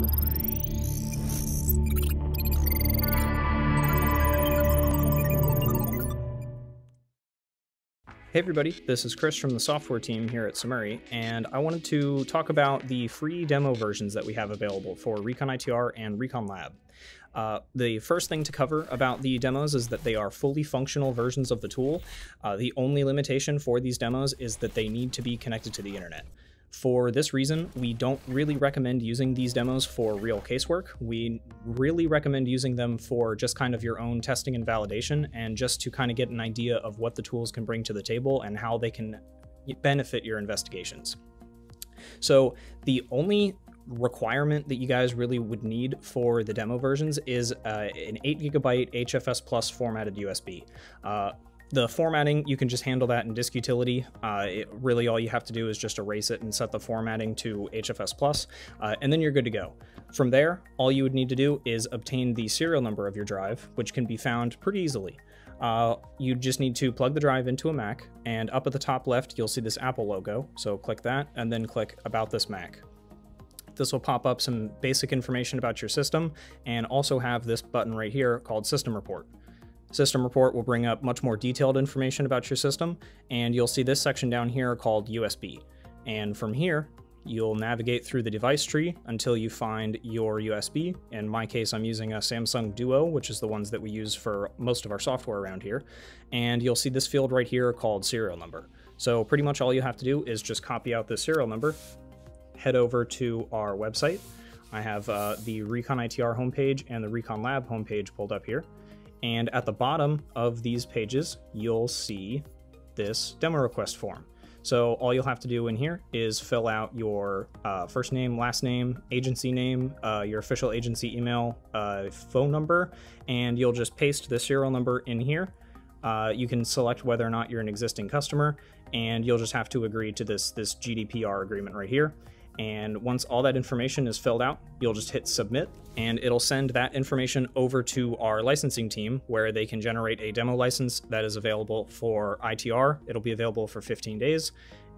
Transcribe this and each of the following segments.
Hey everybody, this is Chris from the software team here at SUMURI, and I wanted to talk about the free demo versions that we have available for Recon ITR and Recon Lab. Uh, the first thing to cover about the demos is that they are fully functional versions of the tool. Uh, the only limitation for these demos is that they need to be connected to the internet. For this reason, we don't really recommend using these demos for real casework. We really recommend using them for just kind of your own testing and validation and just to kind of get an idea of what the tools can bring to the table and how they can benefit your investigations. So the only requirement that you guys really would need for the demo versions is uh, an 8 gigabyte HFS Plus formatted USB. Uh, the formatting, you can just handle that in disk utility. Uh, it, really all you have to do is just erase it and set the formatting to HFS plus, uh, and then you're good to go. From there, all you would need to do is obtain the serial number of your drive, which can be found pretty easily. Uh, you just need to plug the drive into a Mac, and up at the top left, you'll see this Apple logo. So click that, and then click About this Mac. This will pop up some basic information about your system, and also have this button right here called System Report. System report will bring up much more detailed information about your system, and you'll see this section down here called USB. And from here, you'll navigate through the device tree until you find your USB. In my case, I'm using a Samsung Duo, which is the ones that we use for most of our software around here. And you'll see this field right here called serial number. So pretty much all you have to do is just copy out this serial number, head over to our website. I have uh, the Recon ITR homepage and the Recon Lab homepage pulled up here. And at the bottom of these pages, you'll see this demo request form. So all you'll have to do in here is fill out your uh, first name, last name, agency name, uh, your official agency email, uh, phone number, and you'll just paste the serial number in here. Uh, you can select whether or not you're an existing customer, and you'll just have to agree to this, this GDPR agreement right here. And once all that information is filled out, you'll just hit submit and it'll send that information over to our licensing team where they can generate a demo license that is available for ITR. It'll be available for 15 days.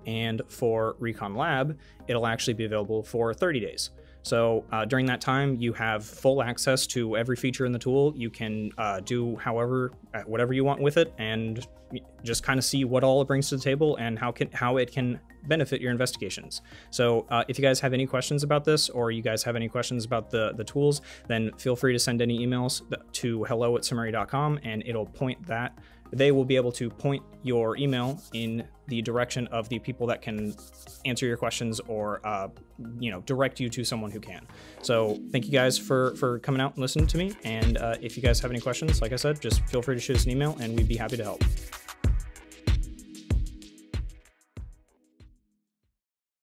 And for Recon Lab, it'll actually be available for 30 days. So uh, during that time, you have full access to every feature in the tool. You can uh, do however, uh, whatever you want with it, and just kind of see what all it brings to the table and how can how it can benefit your investigations. So uh, if you guys have any questions about this, or you guys have any questions about the the tools, then feel free to send any emails to hello at sumuri.com, and it'll point that they will be able to point your email in the direction of the people that can answer your questions or uh, you know direct you to someone who can. So thank you guys for for coming out and listening to me. And uh, if you guys have any questions like i said just feel free to shoot us an email and we'd be happy to help